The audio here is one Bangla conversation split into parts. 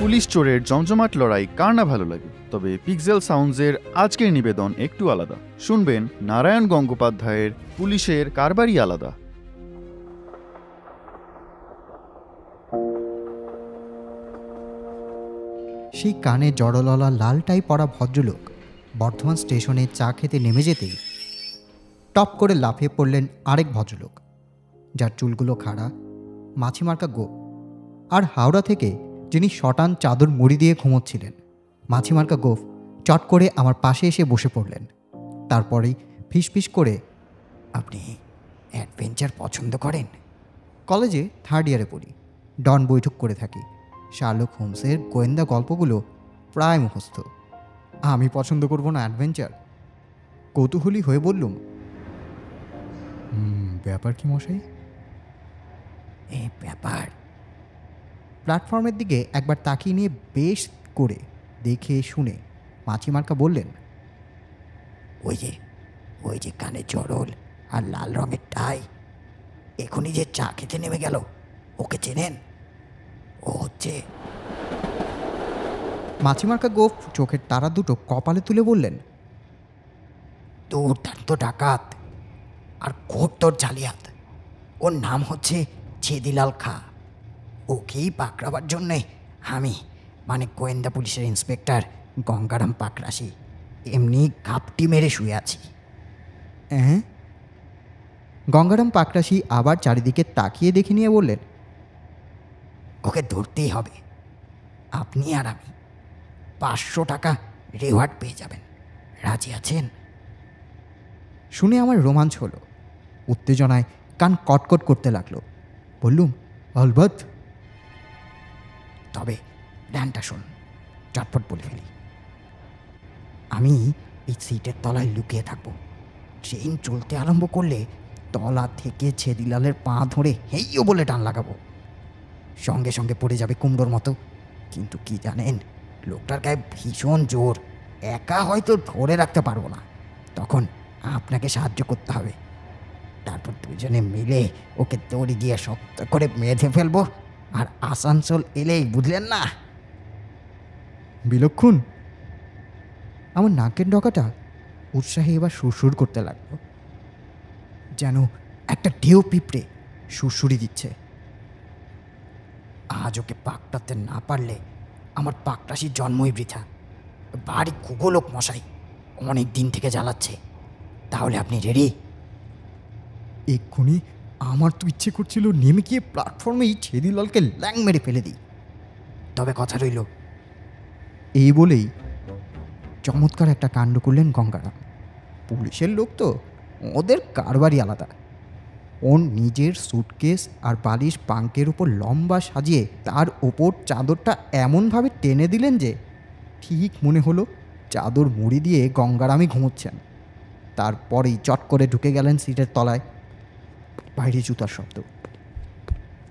পুলিশ চোরের জমজমাট লড়াই কার না ভালো লাগে? তবে পিক্সেল সাউন্ডসের আজকের নিবেদন একটু আলাদা। শুনবেন নারায়ণ গঙ্গোপাধ্যায়ের পুলিশের কারবারই আলাদা। সেই কানে জড়ললা লালটাই পরা ভদ্রলোক বর্ধমান স্টেশনে চা খেতে নেমে যেতেই টপ করে লাফিয়ে পড়লেন আরেক ভদ্রলোক। যার চুলগুলো খাড়া, মাছিমার্কা গোপ। আর হাওড়া থেকে যিনি শটান চাদর মুড়ি দিয়ে ঘুমোচ্ছিলেন। মাছিমার্কা গোফ চট করে আমার পাশে এসে বসে পড়লেন। তারপরেই ফিসফিস করে আপনি অ্যাডভেঞ্চার পছন্দ করেন? কলেজে থার্ড ইয়ারে পড়ি। ডন বৈঠক করে থাকি। শার্লক হোমসের গোয়েন্দা গল্পগুলো প্রায় মুখস্থ। আমি পছন্দ করব না অ্যাডভেঞ্চার। কৌতূহলী হয়ে বললুম "হুম, ব্যাপার কি মশাই? এ ব্যাপার প্ল্যাটফর্মের দিকে একবার তাকিয়ে নিয়ে বেশ করে দেখে শুনে মাছিমার্কা বললেন, ওই যে ওই যে কানে জড়ল আর লাল রঙের টাই। এখনই যে চা খেতে নেমে গেল, ওকে চেনেন? ও হচ্ছে মাছিমার্কা গোফ চোখের তারা দুটো কপালে তুলে বললেন, দুর্দান্ত ডাকাত আর খুব তোর জালিয়াত। ওর নাম হচ্ছে ছেদিলাল খা। ওকেই পাকড়াবার জন্যে আমি মানে গোয়েন্দা পুলিশের ইন্সপেক্টর গঙ্গারাম পাকরাশি এমনি ঘাপটি মেরে শুয়ে আছি। হ্যাঁ গঙ্গারাম পাকরাশি আবার চারিদিকে তাকিয়ে দেখে নিয়ে বললেন ওকে ধরতেই হবে। আপনি আর আমি পাঁচশো টাকা রেওয়ার্ড পেয়ে যাবেন। রাজি আছেন? শুনে আমার রোমাঞ্চ হলো। উত্তেজনায় কান কটকট করতে লাগল। বললুম অলবৎ তবে ডানটা শোন, চটপট বলে ফেলি। আমি এই সিটের তলায় লুকিয়ে থাকব। ট্রেন চলতে আরম্ভ করলে তলা থেকে ছেদিলালের পা ধরে হেইও বলে টান লাগাবো। সঙ্গে সঙ্গে পড়ে যাবে কুমড়োর মতো। কিন্তু কি জানেন, লোকটার গায়ে ভীষণ জোর। একা হয়তো ধরে রাখতে পারব না। তখন আপনাকে সাহায্য করতে হবে। তারপর দুজনে মিলে ওকে দড়ি দিয়ে শক্ত করে বেঁধে ফেলব। আর আসানসোল এলেই বুঝলেন না? বিলক্ষণ। আমার নাকের ডকাটা উৎসাহে এবার সুরসুর করতে লাগল। যেন একটা ঢেউ পিঁপড়ে সুরসুরি দিচ্ছে। আজ ওকে পাকটাতে না পারলে আমার পাকটাসির জন্মই বৃথা। বাড়ি কুগোলোক মশাই অনেক দিন থেকে জ্বালাচ্ছে। তাহলে আপনি রেডি? এক্ষুনি আমার তো ইচ্ছে করছিল নেমে গিয়ে প্ল্যাটফর্মেই ছেদিলালকে ল্যাং মেরে ফেলে দিই। তবে কথা রইল, এই বলেই চমৎকার একটা কাণ্ড করলেন গঙ্গারাম। পুলিশের লোক তো, ওদের কারবারই আলাদা। ওর নিজের সুটকেস আর বালিশ পাঙ্কের উপর লম্বা সাজিয়ে তার ওপর চাদরটা এমনভাবে টেনে দিলেন যে, ঠিক মনে হলো চাদর মুড়ি দিয়ে গঙ্গারামই ঘুমোচ্ছেন। তারপরেই চট করে ঢুকে গেলেন সিটের তলায়। বাইরে জুতার শব্দ।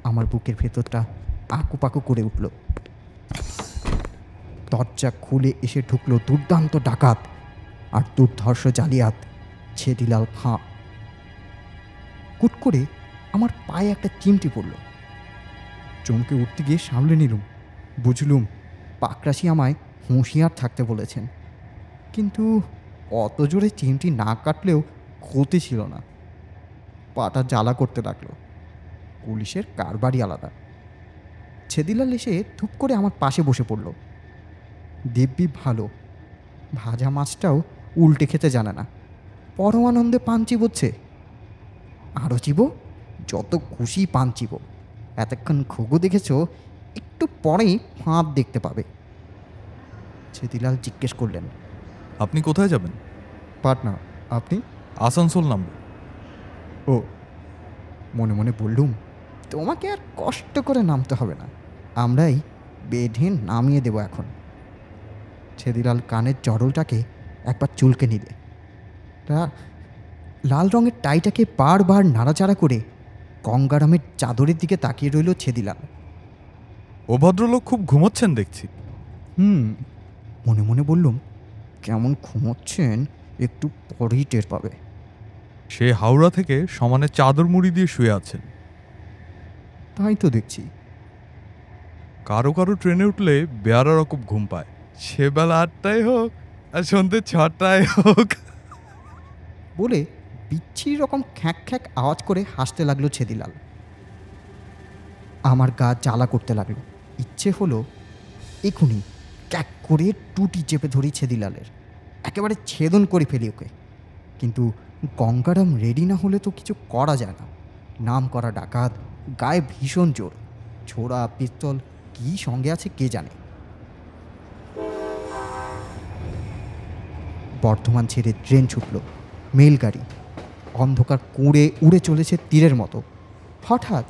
আমার বুকের ভেতরটা আঁকুপাকু করে উঠল। দরজা খুলে এসে ঢুকলো দুর্দান্ত ডাকাত আর দুর্ধর্ষ জালিয়াত, ছেদিলাল খাঁ। কুট করে আমার পায়ে একটা চিমটি পড়ল। চমকে উঠতে গিয়ে সামলে নিলুম। বুঝলুম পাকরাশি আমায় হুঁশিয়ার থাকতে বলেছেন। কিন্তু অত জোরে চিমটি না কাটলেও ক্ষতি ছিল না। পাটা জ্বালা করতে লাগল। পুলিশের কারবারই আলাদা। ছেদিলাল এসে ধূপ করে আমার পাশে বসে পড়ল। দিব্যি ভালো। ভাজা মাছটাও উল্টে খেতে জানে না। পরমানন্দে পান চিবোচ্ছে। আরও চিবো? যত খুশি পান চিবো। এতক্ষণ খুগু দেখেছ একটু পরেই ফাঁদ দেখতে পাবে। ছেদিলাল জিজ্ঞেস করলেন আপনি কোথায় যাবেন? পাটনা আপনি? আসানসোল নামবো। ও মনে মনে বললুম তোমাকে আর কষ্ট করে নামতে হবে না। আমরাই বেঁধে নামিয়ে দেব এখন। ছেদিলাল কানের জড়লটাকে একবার চুলকে নিলে। তা লাল রঙের টাইটাকে বারবার নাড়াচাড়া করে গঙ্গারামের চাদরের দিকে তাকিয়ে রইল ছেদিলাল ও ভদ্রলোক খুব ঘুমোচ্ছেন দেখছি। হুম মনে মনে বললুম কেমন ঘুমোচ্ছেন একটু পরেই টের পাবে। সে হাওড়া থেকে সমানে চাদর মুড়ি দিয়ে শুয়ে আছেন তাই তো দেখছি। কারও কারও ট্রেনে উঠলে বেয়ারারও খুব ঘুম পায়। সে বেলা আটটায় হোক আর সন্ধ্যে ছটায় হোক। বলে বিচ্ছিরি রকম খ্যাঁক খ্যাঁক আওয়াজ করে হাসতে লাগল ছেদিলাল। আমার গা জ্বালা করতে লাগল। ইচ্ছে হলো এখুনি ক্যাক করে টুটি চেপে ধরি ছেদিলালের। একেবারে ছেদন করে ফেলি ওকে। কিন্তু গঙ্গারাম রেডি না হলে তো কিছু করা যায় না। নাম করা ডাকাত, গায়ে ভীষণ জোর। ছোড়া পিস্তল, কি সঙ্গে আছে কে জানে? বর্ধমান ছেড়ে ট্রেন ছুটল মেলগাড়ি অন্ধকার কুঁড়ে উড়ে চলেছে তীরের মতো। হঠাৎ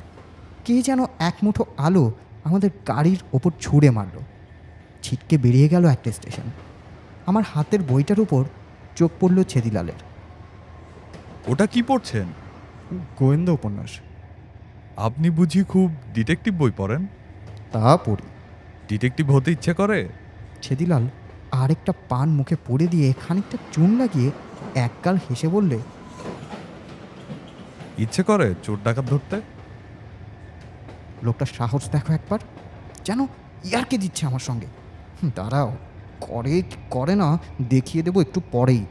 কে যেন এক মুঠো আলো আমাদের গাড়ির ওপর ছুঁড়ে মারল। ছিটকে বেরিয়ে গেল একটা স্টেশন। আমার হাতের বইটার উপর চোখ পড়ল ছেদিলালের। ওটা কি পড়ছেন? গোয়েন্দা উপন্যাস। আপনি বুঝি খুব ডিটেকটিভ বই পড়েন? তা পড়ি। ডিটেকটিভ হতে ইচ্ছে করে? ছেদিলাল আরেকটা পান মুখে পড়ে দিয়ে খানিকটা চুন লাগিয়ে একগাল হেসে বললে ইচ্ছে করে চোর ডাকাত ধরতে? লোকটা সাহস দেখো একবার। যেন ইয়ারকে দিচ্ছে আমার সঙ্গে। দাঁড়াও করে করে না দেখিয়ে দেবো একটু পরেই।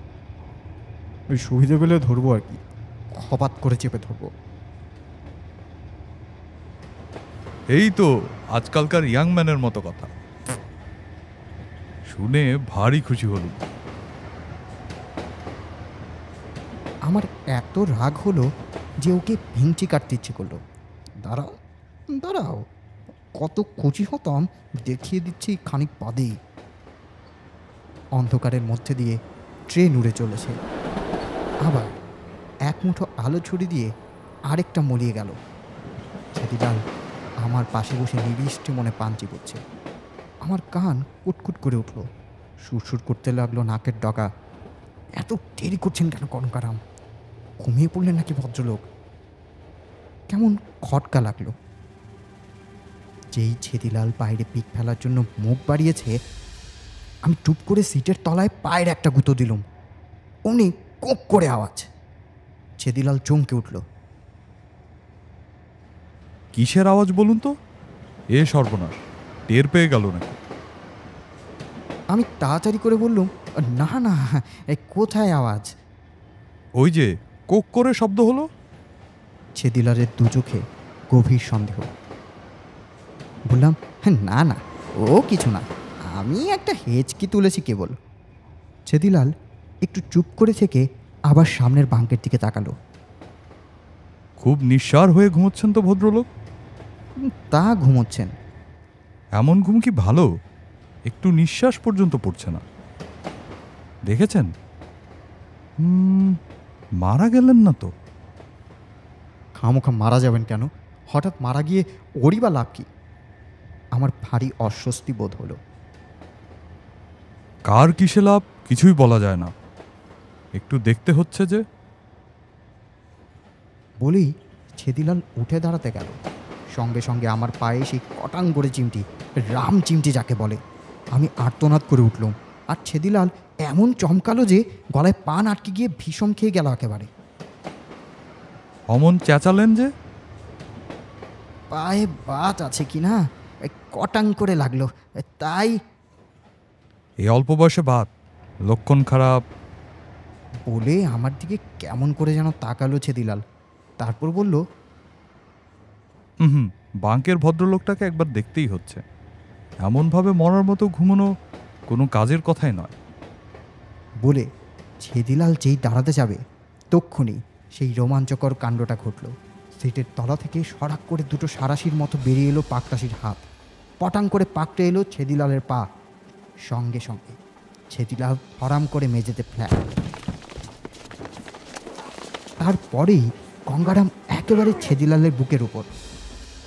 ওই সুবিধে পেলে ধরবো আর কি। হপাত করে চেপে ধরবো। এই তো আজকালকার ইয়াং ম্যানের মতো কথা। শুনে ভারী খুশি হলুম। আমার এত রাগ হলো যে ওকে ভিঞ্চি কাটতে ইচ্ছে করল। দাঁড়াও দাঁড়াও কত খুশি হতাম দেখিয়ে দিচ্ছি খানিক বাদেই। অন্ধকারের মধ্যে দিয়ে ট্রেন উড়ে চলেছে। আবার এক মুঠো আলো ছুরি দিয়ে আরেকটা মলিয়ে গেল। ছেদিলাল আমার পাশে বসে নিবিষ্ট মনে পাঞ্চি করছে আমার কান কুটকুট করে উঠল। সুরসুর করতে লাগল নাকের ডগা। এত দেরি করছেন কেন কনকারাম? ঘুমিয়ে পড়লেন নাকি ভদ্রলোক? কেমন খটকা লাগল। যেই ছেদিলাল বাইরে পিক ফেলার জন্য মুখ বাড়িয়েছে, আমি টুপ করে সিটের তলায় পায়ের একটা গুঁতো দিলুম। অমনি কোক করে আওয়াজ। ছেদিলাল চমকে উঠল। কিসের আওয়াজ বলুন তো? এ সর্বনাশ টের পেয়ে গেল নাকি? আমি তাড়াতাড়ি করে বললুম না না কোথায় আওয়াজ? ওই যে কোক করে শব্দ হলো? ছেদিলারের দু চোখে গভীর সন্দেহ। বললাম "হ্যাঁ, না না ও কিছু না। আমি একটা হেঁচকি তুলেছি কেবল। ছেদিলাল একটু চুপ করে থেকে আবার সামনের বাঙ্কের দিকে তাকালো। খুব নিঃসার হয়ে ঘুমোচ্ছেন তো ভদ্রলোক? তা ঘুমোচ্ছেন। এমন ঘুম কি ভালো? একটু নিঃশ্বাস পর্যন্ত পড়ছে না। দেখেছেন? মারা গেলেন না তো। খামোখা মারা যাবেন কেন? হঠাৎ মারা গিয়ে ওরই বা লাভ কি? আমার ভারী অস্বস্তি বোধ হলো। কার কিসে লাভ? কিছুই বলা যায় না। একটু দেখতে হচ্ছে যে। বলি ছেদিলাল উঠে দাঁড়াতে গেল। সঙ্গে সঙ্গে আমার পায়ে সেই কটাং করে চিমটি রাম চিমটি যাকে বলে আমি আর্তনাদ করে উঠলাম। আর ছেদিলাল এমন চমকালো যে গলায় পান আটকে গিয়ে ভীষণ খেয়ে গেল একেবারে। অমন চেঁচালেন যে? পায়ে বাত আছে কি না? কটাং করে লাগল। তাই এই অল্প বয়সে বাদ লক্ষণ খারাপ বলে আমার দিকে কেমন করে যেন তাকালো ছেদিলাল। তারপর বলল হুম বাঙ্কের ভদ্রলোকটাকে একবার দেখতেই হচ্ছে। এমনভাবে মরার মতো ঘুমানো কোনো কাজের কথাই নয়। বলে ছেদিলাল যেই দাঁড়াতে যাবে তক্ষুনি সেই রোমাঞ্চকর কাণ্ডটা ঘটল। সিটের তলা থেকে সরাক করে দুটো সারাশির মতো বেরিয়ে এলো পাকটাশির হাত। পটাং করে পাকটে এলো ছেদিলালের পা। সঙ্গে সঙ্গে ছেদিলাল হরাম করে মেঝেতে ফ্ল্যাট। তারপরেই গঙ্গারাম একেবারে ছেদিলালের বুকের উপর।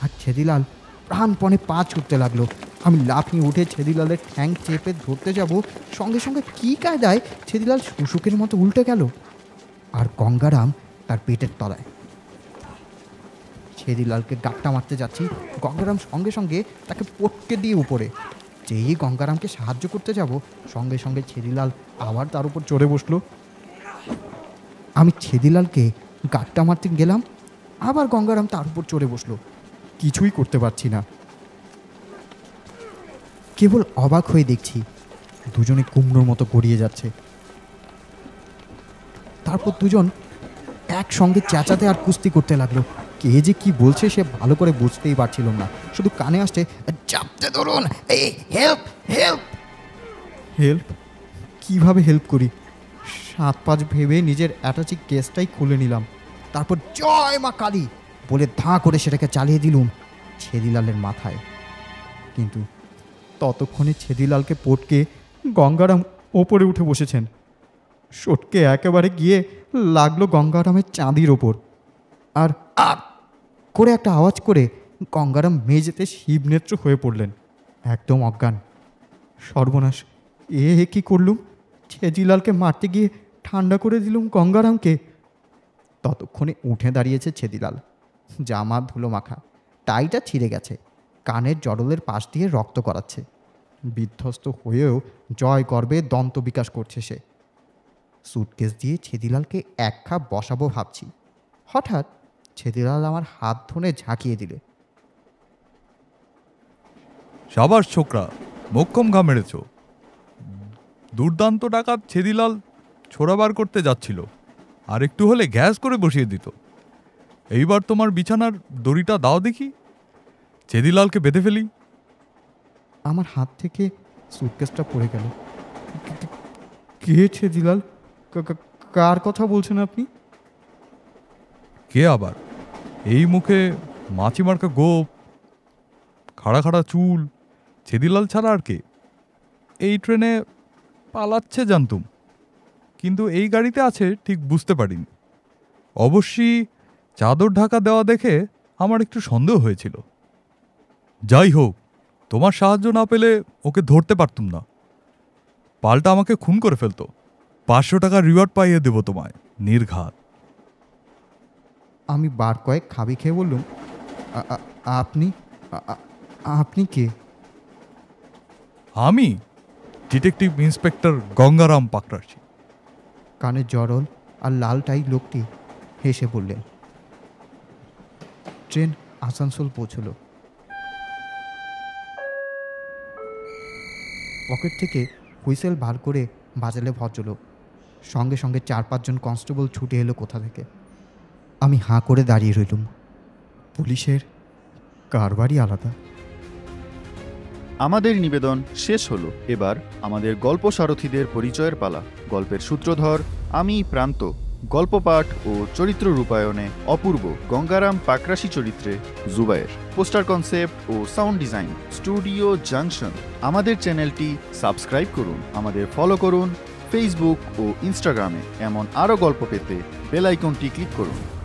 আর ছেদিলাল প্রাণপণে পা ছুটতে লাগল। আমি লাফিয়ে উঠে ছেদিলালের ঠ্যাং চেপে ধরতে যাব। সঙ্গে সঙ্গে কী কায়দায় ছেদিলাল শুশুকের মতো উল্টে গেল। আর গঙ্গারাম তার পেটের তলায়। ছেদিলালকে গাপটা মারতে যাচ্ছি। গঙ্গারাম সঙ্গে সঙ্গে তাকে পটকে দিয়ে উপরে। যেই গঙ্গারামকে সাহায্য করতে যাব, সঙ্গে সঙ্গে ছেদিলাল আবার তার উপর চড়ে বসল। আমি ছেদিলালকে গাট্টা মারতে গেলাম আবার গঙ্গারাম তার উপর চড়ে বসল। কিছুই করতে পারছি না। কেবল অবাক হয়ে দেখছি দুজনে কুমড়োর মতো গড়িয়ে যাচ্ছে। তারপর দুজন একসঙ্গে চেঁচাতে আর কুস্তি করতে লাগল। কে যে কি বলছে সে ভালো করে বুঝতেই পারছিলাম না। শুধু কানে আসছে চাপতে ধরুন এই হেল্প হেল্প হেল্প কীভাবে হেল্প করি? সাত পাঁচ ভেবে নিজের অ্যাটাচিক কেসটাই খুলে নিলাম। তারপর, জয় মা কালী! বলে ধাঁ করে সেটাকে চালিয়ে দিলুম ছেদিলালের মাথায়। কিন্তু ততক্ষণে ছেদিলালকে পটকে গঙ্গারাম ওপরে উঠে বসেছেন। সটকে একেবারে গিয়ে লাগল গঙ্গারামের চাঁদির ওপর। আর করে একটা আওয়াজ করে গঙ্গারাম মেঝেতে শিবনেত্র হয়ে পড়লেন। একদম অজ্ঞান। সর্বনাশ এ কি করলুম? ছেদিলালকে মারতে গিয়ে ঠান্ডা করে দিলুম গঙ্গারামকে। ততক্ষণে উঠে দাঁড়িয়েছে ছেদিলাল। জামা, ধুলো মাখা, টাইটা ছিঁড়ে গেছে। কানের জড়লের পাশ দিয়ে রক্ত করাচ্ছে বিধ্বস্ত হয়েও জয় গর্বে দন্ত বিকাশ করছে সে। সুটকেস দিয়ে ছেদিলালকে এক খাপ বসাবো ভাবছি। হঠাৎ ছেদিলাল আমার হাত ধরে ঝাঁকিয়ে দিলে। সাবাস ছোকরা, মোক্ষম ঘা মেরেছ। দুর্দান্ত ডাকাত ছেদিলাল ছোড়াবার করতে যাচ্ছিল আর একটু হলে গ্যাস করে বসিয়ে দিত। এইবার তোমার বিছানার দড়িটা দাও দেখি। ছেদিলালকে বেঁধে ফেলি। আমার হাত থেকে সুটকেসটা পড়ে গেল। কে- ছেদিলাল কার কথা বলছেন আপনি? কে আবার? এই মুখে মাছি মার্কা গোপ খাড়া খাড়া চুল ছেদিলাল ছাড়া আর কে? এই ট্রেনে পালাচ্ছে জানতুম। কিন্তু এই গাড়িতে আছে ঠিক বুঝতে পারিনি। অবশ্যই চাদর ঢাকা দেওয়া দেখে আমার একটু সন্দেহ হয়েছিল। যাই হোক তোমার সাহায্য না পেলে ওকে ধরতে পারতুম না। পাল্টা আমাকে খুন করে ফেলতো। পাঁচশো টাকা রিওয়ার্ড পাইয়ে দেবো তোমায় নির্ঘাত। আমি বার কয়েক খাবি খেয়ে বললুম "আ- আ- আপনি আপনি কে? আমি ডিটেকটিভ ইন্সপেক্টর গঙ্গারাম পাকরাশি কানে জরল আর লাল টাই লোকটি হেসে বললেন, ট্রেন আসানসোল পৌঁছল। পকেট থেকে হুইসেল বার করে বাজালে ভদ্রলোক, সঙ্গে সঙ্গে চার পাঁচজন কনস্টেবল ছুটে এলো কোথা থেকে। আমি হাঁ করে দাঁড়িয়ে রইলুম। পুলিশের কারবারই আলাদা। আমাদের নিবেদন শেষ হলো। এবার আমাদের গল্প সারথীদের পরিচয়ের পালা। গল্পের সূত্রধর, আমি প্রান্ত। গল্প পাঠ ও চরিত্র রূপায়ণে অপূর্ব গঙ্গারাম পাকরাশি চরিত্রে জুবায়ের। পোস্টার কনসেপ্ট ও সাউন্ড ডিজাইন স্টুডিও জাংশন। আমাদের চ্যানেলটি সাবস্ক্রাইব করুন। আমাদের ফলো করুন। ফেসবুক ও ইনস্টাগ্রামে এমন আরও গল্প পেতে বেল আইকনটি ক্লিক করুন।